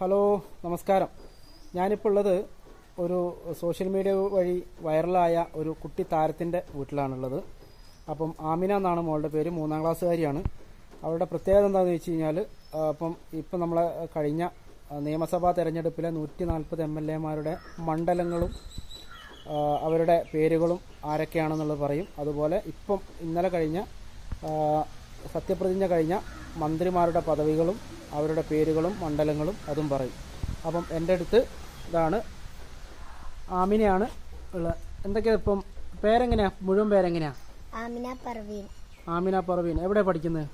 Hello നമസ്കാരം. ഞാനിപ്പോൾ ഉള്ളത് ഒരു സോഷ്യൽ മീഡിയ വഴി വൈറലായ ഒരു കുട്ടി താരത്തിന്റെ വീട്ടിലാണുള്ളത്. അപ്പം ആമിന എന്നാണ് മോളുടെ പേര് മൂന്നാം ക്ലാസ്സുകാരിയാണ്. അവരുടെ പ്രത്യേകത എന്താണെന്ന് വെച്ച് കഴിഞ്ഞാൽ അപ്പം ഇപ്പം നമ്മളെ കഴിഞ്ഞ നിയമസഭാ തെരഞ്ഞെടുപ്പിലെ നൂറ്റി നാൽപ്പത് എം എൽ എമാരുടെ മണ്ഡലങ്ങളും അവരുടെ പേരുകളും ആരൊക്കെയാണെന്നുള്ളത് പറയും. അതുപോലെ ഇപ്പം ഇന്നലെ കഴിഞ്ഞ സത്യപ്രതിജ്ഞ കഴിഞ്ഞ മന്ത്രിമാരുടെ പദവികളും അവരുടെ പേരുകളും മണ്ഡലങ്ങളും അതും പറയും. അപ്പം എന്റെ അടുത്ത് ഇതാണ് ആമിനയാണ് ഉള്ള എന്തൊക്കെയാ ഇപ്പം പേരെങ്ങനെയാ? മുഴുവൻ പേരെങ്ങനെയാ? ആമിന പർവീൻ. ആമിന പർവീൻ. എവിടെ പഠിക്കുന്നത്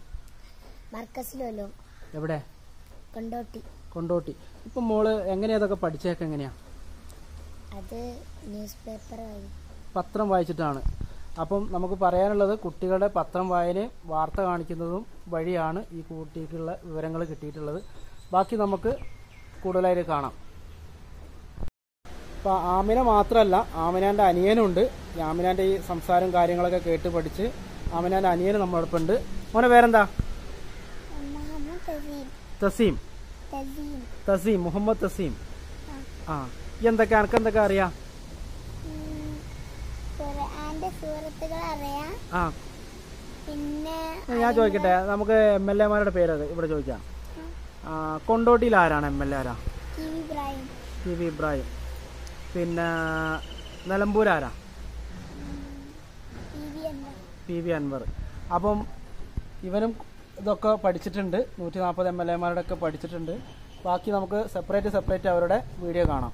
മർക്കസിലോലും എവിടെ? കൊണ്ടോട്ടി. കൊണ്ടോട്ടി. ഇപ്പം മോൾ എങ്ങനെയാ? ഇതൊക്കെ പഠിച്ചേക്കെങ്ങനെയാ അത് ന്യൂസ് പേപ്പർ പത്രം വായിച്ചിട്ടാണ്. അപ്പം നമുക്ക് പറയാനുള്ളത് കുട്ടികളുടെ പത്രം വായനയും വാർത്ത കാണിക്കുന്നതും വഴിയാണ് ഈ കുട്ടിക്കുള്ള വിവരങ്ങൾ കിട്ടിയിട്ടുള്ളത്. ബാക്കി നമുക്ക് കൂടുതലായിട്ട് കാണാം. അപ്പം ആമിന മാത്രമല്ല ആമിനാന്റെ അനിയനുണ്ട്. ആമിനാന്റെ ഈ സംസാരം കാര്യങ്ങളൊക്കെ കേട്ട് പഠിച്ച് ആമിനാന്റെ അനിയന് നമ്മളോടൊപ്പം ഉണ്ട് മോനെ പേരെന്താ? തസീം. തസീം മുഹമ്മദ് തസീം. ആ എന്തൊക്കെ അനക്കെന്തൊക്കെ അറിയാം? ആ. പിന്നെ ഞാൻ ചോദിക്കട്ടെ നമുക്ക് എം എൽ എമാരുടെ പേര് ഇവിടെ ചോദിക്കാം. കൊണ്ടോട്ടിയിൽ ആരാണ് എം എൽ എ ആരാ ടി വി ഇബ്രാഹിം. പിന്നെ നിലമ്പൂർ ആരാ? P V Anvar. അപ്പം ഇവനും ഇതൊക്കെ പഠിച്ചിട്ടുണ്ട്. നൂറ്റി നാൽപ്പത് എം എൽ എമാരുടെ ഒക്കെ പഠിച്ചിട്ടുണ്ട്. ബാക്കി നമുക്ക് സെപ്പറേറ്റ് സെപ്പറേറ്റ് അവരുടെ വീഡിയോ കാണാം.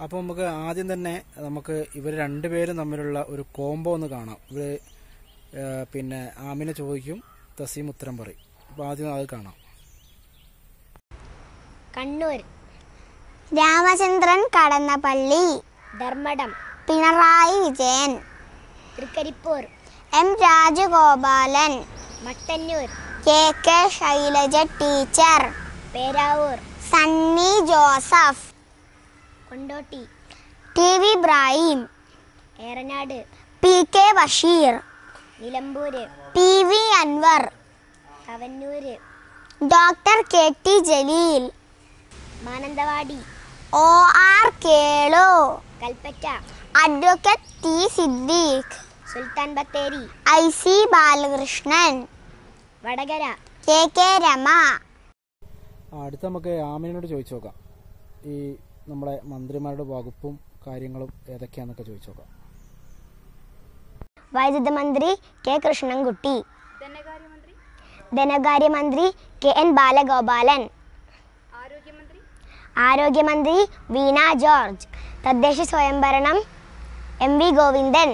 അപ്പോൾ നമുക്ക് ആദ്യം തന്നെ നമുക്ക് ഇവർ രണ്ടുപേരും തമ്മിലുള്ള ഒരു കോംബോ ഒന്ന് കാണാം. ഇവർ പിന്നെ ആമിനെ ചോദിക്കും തസീം ഉത്തരം പറയും. അപ്പോൾ ആദ്യം അത് കാണാം. Kannur. Ramachandran Kadannappally. Dharmadam. Pinarayi Vijayan. Thrikaripur. M Rajagopalan. Mattannur. K K Shailaja teacher. Peravoor. Sunny Joseph. Kondotty T V Ibrahim. Eranad. P K Basheer. Nilambur P V Anvar. Kavannur. Doctor K T Jaleel. Mananthavady. O R Kelu. Kalpetta. Advocate T Siddique. Sultan Bathery. I C Balakrishnan. Vadakara. K K Rama. അടുത്ത നമുക്ക് ആമിനോട് ചോദിച്ചു നോക്കാം. ഈ നമ്മുടെ മന്ത്രിമാരുടെ വകുപ്പും കാര്യങ്ങളും ഏതൊക്കെയാണെന്നൊക്കെ ചോദിച്ചു നോക്കാം വൈദ്യുത മന്ത്രി കെ കൃഷ്ണൻകുട്ടി. ധനകാര്യമന്ത്രി? K N Balagopalan. ആരോഗ്യമന്ത്രി? വീണ ജോർജ്. തദ്ദേശ സ്വയംഭരണം എം വി ഗോവിന്ദൻ.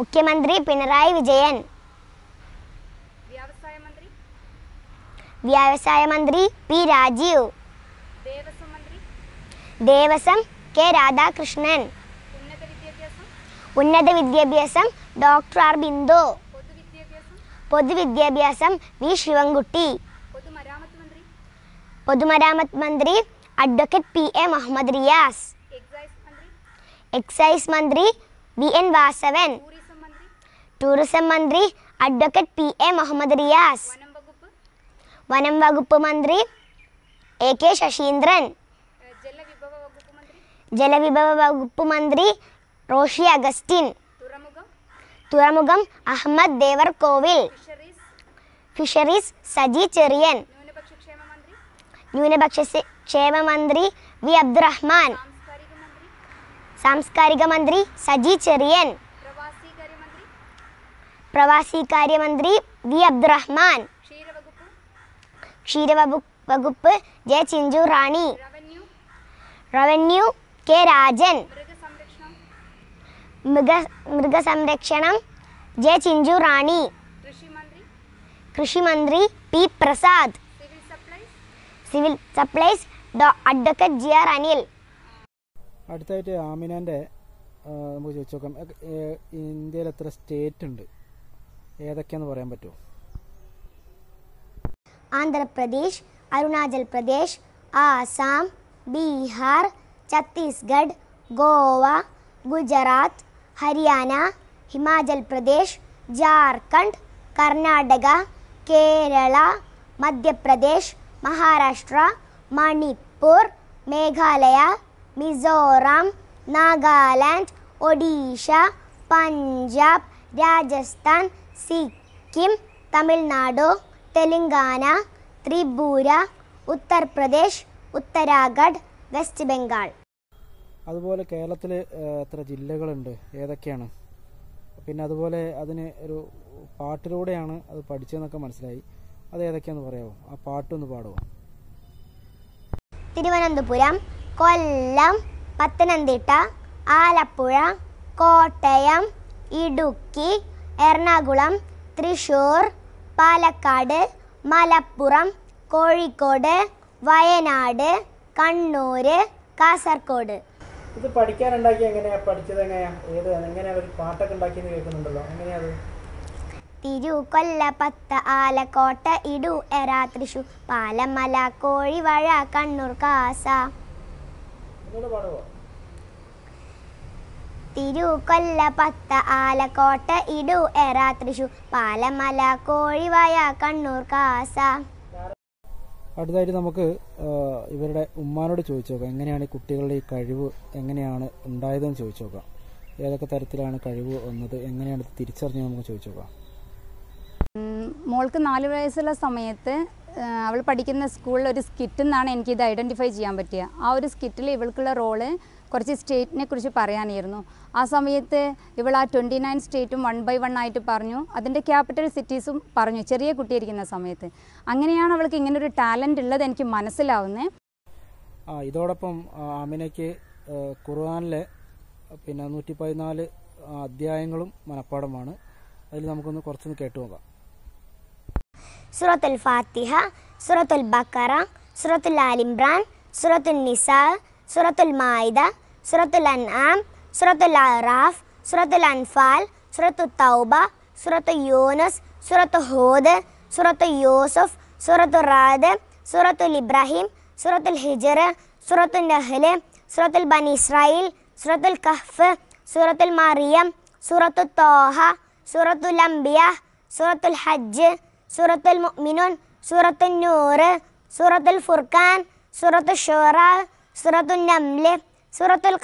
മുഖ്യമന്ത്രി? പിണറായി വിജയൻ. വ്യവസായ മന്ത്രി പി രാജീവ്. ദേവസ്വം കെ രാധാകൃഷ്ണൻ. ഉന്നത വിദ്യാഭ്യാസം ഡോക്ടർ ആർ ബിന്ദു. പൊതുവിദ്യാഭ്യാസം? വി ശിവൻകുട്ടി. പൊതുമരാമത്ത് മന്ത്രി? Advocate P A Muhammad Riyas. Excise മന്ത്രി? V N Vasavan. ടൂറിസം മന്ത്രി? Advocate P A Muhammad Riyas. വനം വകുപ്പ് മന്ത്രി എ കെ ശശീന്ദ്രൻ. ജലവിഭവ വകുപ്പ് മന്ത്രി റോഷി അഗസ്റ്റിൻ. തുറമുഖം അഹമ്മദ് ദേവർ കോവിൽ ഫിഷറീസ് സജി ചെറിയൻ. ന്യൂനപക്ഷ ക്ഷേമ മന്ത്രി വി അബ്ദുറഹ്മാൻ. സാംസ്കാരിക മന്ത്രി സജി ചെറിയൻ. പ്രവാസി കാര്യമന്ത്രി വി അബ്ദുറഹ്മാൻ. ക്ഷീരവകു വകുപ്പ് J Chinchu Rani. Revenue K Rajan. മൃഗ മൃഗസംരക്ഷണം ജെ ചിഞ്ചു റാണി. കൃഷിമന്ത്രി P Prasad. Civil supplies advocate G R Anil. അടുത്തായിട്ട് ആമിനാന്റെ നമുക്ക് ചോദിച്ചു നോക്കാം. ഇന്ത്യയിൽ എത്ര സ്റ്റേറ്റ് ഉണ്ട്? ഏതൊക്കെയാന്ന് പറയാൻ പറ്റുമോ? ആന്ധ്രാപ്രദേശ് अरुणाचल प्रदेश, आसाम, बिहार, छत्तीसगढ़, गोवा, गुजरात, हरियाणा, हिमाचल प्रदेश, झारखंड, कर्नाटक, केरला, मध्य प्रदेश, महाराष्ट्र, मणिपुर, मेघालय, मिजोरम, नागालैंड, ओडिशा, पंजाब, राजस्थान, सिक्किम, तमिलनाडु, तेलंगाना ത്രിപുര ഉത്തർപ്രദേശ് ഉത്തരാഖണ്ഡ് വെസ്റ്റ് ബംഗാൾ. അതുപോലെ കേരളത്തിൽ എത്ര ജില്ലകളുണ്ട്? ഏതൊക്കെയാണ്? പിന്നെ അതുപോലെ അതിന് ഒരു പാട്ടിലൂടെയാണ് അത് പഠിച്ചതെന്നൊക്കെ മനസ്സിലായി. അത് ഏതൊക്കെയാണെന്ന് പറയാമോ ആ പാട്ടൊന്ന് പാടുമോ തിരുവനന്തപുരം കൊല്ലം പത്തനംതിട്ട ആലപ്പുഴ കോട്ടയം ഇടുക്കി എറണാകുളം തൃശൂർ പാലക്കാട് മലപ്പുറം കോഴിക്കോട് വയനാട് കണ്ണൂര് കാസർഗോഡ് ഇത് പഠിക്കാനുണ്ടാക്കി എങ്ങനെയാ? പഠിച്ചത് എങ്ങനെയാ? ഏത്? എങ്ങനെയാ ഒരു പാട്ടൊക്കെ ഉണ്ടാക്കിയെന്ന് കേൾക്കുന്നുണ്ടല്ലോ. എങ്ങനെയാ അത്? തിരുകൊല്ല പത്ത ആലക്കോട്ട ഇടു എറാ തൃശു പാലമല കോഴിവഴ കണ്ണൂർ കാസ. ഒന്നുകൂടെ പാടുമോ തിരുകൊല്ല പത്ത ആലക്കോട്ട ഇടു എറാ തൃശൂർ പാലമല കോഴിവയ കണ്ണൂർ കാസ. അടുത്തായിട്ട് നമുക്ക് ഇവരുടെ ഉമ്മാനോട് ചോദിച്ചു നോക്കാം. എങ്ങനെയാണ് ഈ കുട്ടികളുടെ ഈ കഴിവ് എങ്ങനെയാണ് ഉണ്ടായതെന്ന് ചോദിച്ചു നോക്കാം. ഏതൊക്കെ തരത്തിലാണ് കഴിവ് വന്നത് എങ്ങനെയാണ് തിരിച്ചറിഞ്ഞ് നമുക്ക് ചോദിച്ചു നോക്കാം. മോൾക്ക് നാല് വയസ്സുള്ള സമയത്ത് അവൾ പഠിക്കുന്ന സ്കൂളിൽ ഒരു സ്കിറ്റ് എന്നാണ് എനിക്കിത് ഐഡന്റിഫൈ ചെയ്യാൻ പറ്റിയ. ആ ഒരു സ്കിറ്റിൽ ഇവൾക്കുള്ള റോൾ കുറച്ച് സ്റ്റേറ്റിനെ കുറിച്ച് പറയാനായിരുന്നു. ആ സമയത്ത് ഇവൾ ആ ട്വന്റി നയൻ സ്റ്റേറ്റും വൺ ബൈ വൺ ആയിട്ട് പറഞ്ഞു. അതിന്റെ ക്യാപിറ്റൽ സിറ്റീസും പറഞ്ഞു. ചെറിയ കുട്ടിയിരിക്കുന്ന സമയത്ത്. അങ്ങനെയാണ് അവൾക്ക് ഇങ്ങനൊരു ടാലന്റ് ഉള്ളത് എനിക്ക് മനസ്സിലാവുന്നത് ആ ഇതോടൊപ്പം അമിനയ്ക്ക് ഖുർആനിലെ പിന്നെ നൂറ്റി പതിനാല് അധ്യായങ്ങളും മനഃപ്പാടമാണ് അതിൽ നമുക്കൊന്ന് കുറച്ചൊന്ന് കേട്ടു നോക്കാം. സൂറത്തുൽ ഫാത്തിഹ സൂറത്തുൽ ബക്കറ സൂറത്തുൽ ആലിംബ്രാൻ സൂറത്തുൽ നിസാ സൂറത്തുൽ മായിദ സൂറത്തുൽ അൻആം സൂറത്തുൽ അറാഫ് സൂറത്തുൽ അൻഫാൽ സൂറത്തുൽ തൗബ സൂറത്തുൽ യൂനസ് സൂറത്തുൽ ഹൂദ് സൂറത്തുൽ യൂസുഫ് സൂറത്തുൽ റാദ് സൂറത്തുൽ ഇബ്രാഹിം സൂറത്തുൽ ഹിജർ സൂറത്തുൽ നഹ്ല് സൂറത്തുൽ ബനി ഇസ്രായേൽ സൂറത്തുൽ കഹ്ഫ് സൂറത്തുൽ മറിയം സൂറത്തുൽ തോഹ സൂറത്തുൽ അംബിയ സൂറത്തുൽ ഹജ്ജ് സൂറത്തുൽ മുഅ്മിനൂൻ സൂറത്തുൽ നൂർ സൂറത്തുൽ ഫുർഖാൻ സൂറത്തുൽ ഷൂറ سورة النمل Suratul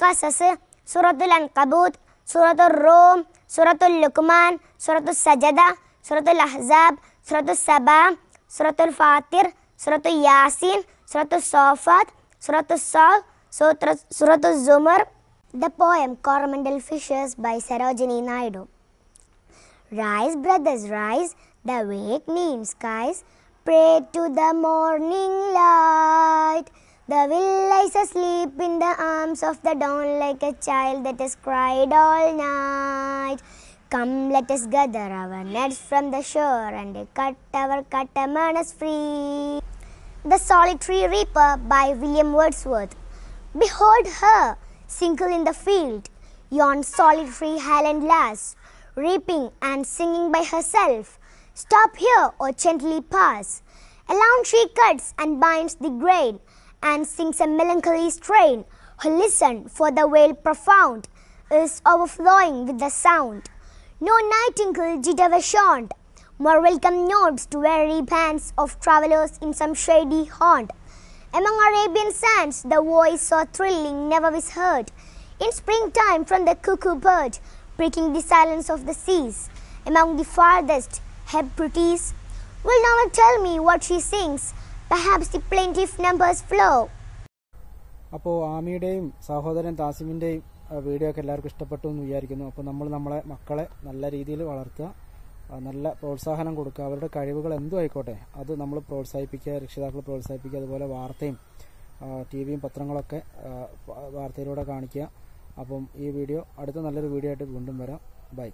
An Kabut, Suratul سورة Suratul Lukman, Suratul سورة Suratul سورة Suratul Sabah, Suratul Fatir, Suratul Yasin, Suratul سورة Suratul Sal, الصاد Suratul Zumar. The poem Coromandel Fishes by Sarojini Naidu Rise, brothers, rise, the wake means skies, pray to the morning light. The will lies asleep in the arms of the dawn like a child that has cried all night. Come, let us gather our nets from the shore and cut our catamaras free. The Solitary Reaper by William Wordsworth. Behold her, single in the field, yon solitary Highland lass, reaping and singing by herself. Stop here, or gently pass. Along she cuts and binds the grain, and sings a melancholy strain. Who listen, for the wail profound is overflowing with the sound. No nightingale did ever chaunt more welcome notes to weary bands of travelers in some shady haunt. Among Arabian sands, the voice so thrilling never was heard. In springtime, from the cuckoo bird, breaking the silence of the seas, among the farthest Hebrides, will one tell me what she sings? Perhaps the plaintiff numbers flow. അപ്പോൾ ആമിയുടെയും സഹോദരൻ താസിമിന്റെയും video ഒക്കെ എല്ലാവർക്കും ഇഷ്ടപ്പെട്ടു എന്ന് വിചാരിക്കുന്നു. അപ്പോൾ നമ്മൾ നമ്മളെ മക്കളെ നല്ല രീതിയിൽ വളർത്തുക നല്ല പ്രോത്സാഹനം കൊടുക്കുക. അവരുടെ കഴിവുകൾ എന്തും ആയിക്കോട്ടെ അത് നമ്മൾ പ്രോത്സാഹിപ്പിക്കുക രക്ഷിതാക്കൾ പ്രോത്സാഹിപ്പിക്കുക അതുപോലെ വാർത്തയും ടി വിയും പത്രങ്ങളൊക്കെ വാർത്തയിലൂടെ കാണിക്കുക. അപ്പം ഈ വീഡിയോ അടുത്ത നല്ലൊരു വീഡിയോ ആയിട്ട് വീണ്ടും വരാം. ബൈ